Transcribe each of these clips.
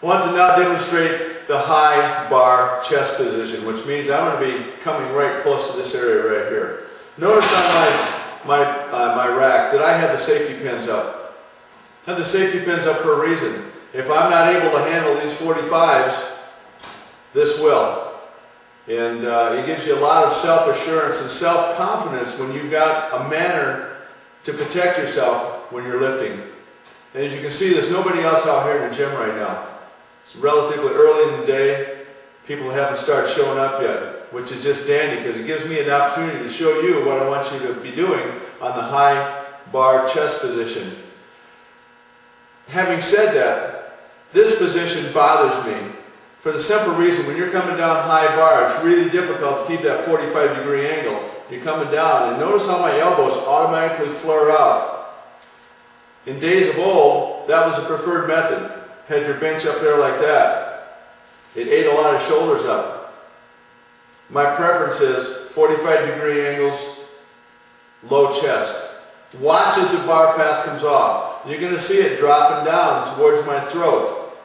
Want to now demonstrate the high bar chest position, which means I'm going to be coming right close to this area right here. Notice on my, my, uh, my rack that I have the safety pins up. I have the safety pins up for a reason. If I'm not able to handle these 45s, this will. And uh, it gives you a lot of self-assurance and self-confidence when you've got a manner to protect yourself when you're lifting. And as you can see, there's nobody else out here in the gym right now. It's relatively early in the day. People haven't started showing up yet, which is just dandy because it gives me an opportunity to show you what I want you to be doing on the high bar chest position. Having said that, this position bothers me for the simple reason when you're coming down high bar, it's really difficult to keep that 45 degree angle. You're coming down and notice how my elbows automatically flare out. In days of old, that was a preferred method. Had your bench up there like that. It ate a lot of shoulders up. My preference is 45 degree angles, low chest. Watch as the bar path comes off. You're going to see it dropping down towards my throat.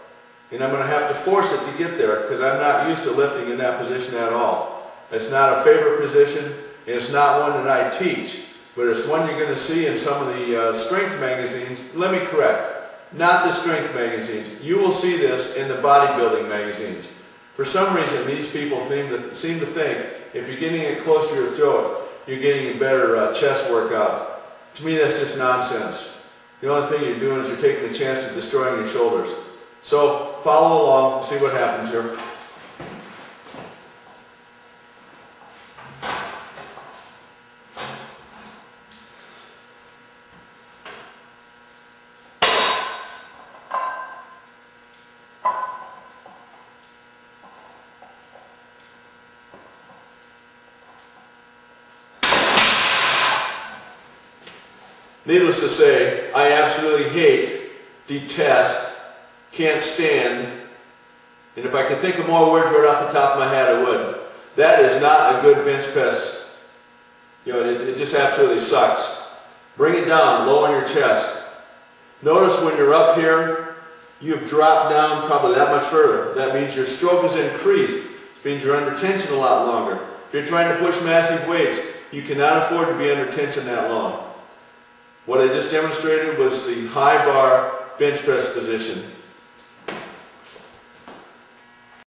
And I'm going to have to force it to get there because I'm not used to lifting in that position at all. It's not a favorite position and it's not one that I teach but it's one you're going to see in some of the uh, strength magazines. Let me correct, not the strength magazines. You will see this in the bodybuilding magazines. For some reason, these people seem to, seem to think if you're getting it close to your throat, you're getting a better uh, chest workout. To me, that's just nonsense. The only thing you're doing is you're taking a chance of destroying your shoulders. So follow along, see what happens here. Needless to say, I absolutely hate, detest, can't stand, and if I could think of more words right off the top of my head, I would. That is not a good bench press. You know, it, it just absolutely sucks. Bring it down, low on your chest. Notice when you're up here, you've dropped down probably that much further. That means your stroke is increased. It means you're under tension a lot longer. If you're trying to push massive weights, you cannot afford to be under tension that long. What I just demonstrated was the high bar bench press position.